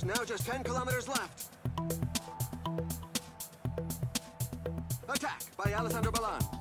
kilometers, now just 10 kilometers left. Attack by Alessandro Ballan.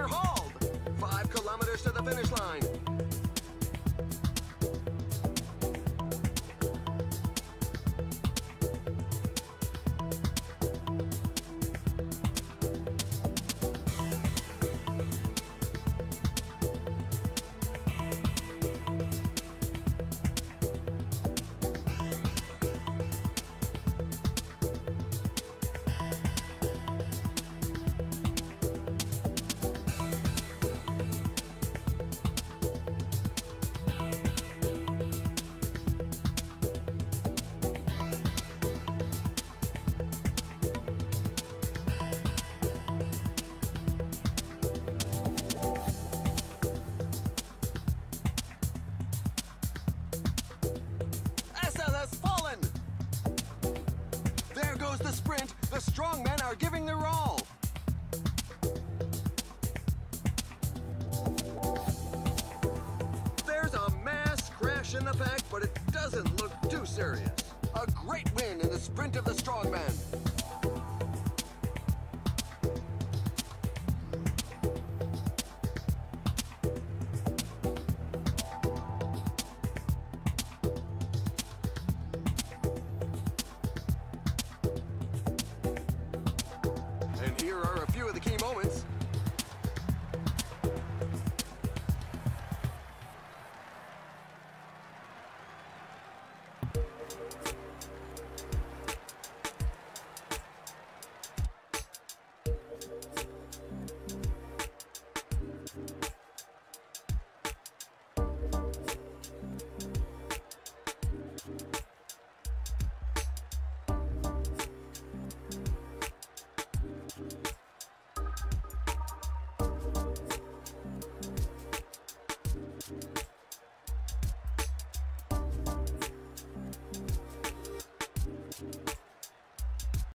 Been overhauled. Five kilometers to the finish line. Goes the sprint. The strong men are giving their all. There's a mass crash in the pack, but it doesn't look too serious. A great win in the sprint of the strongman.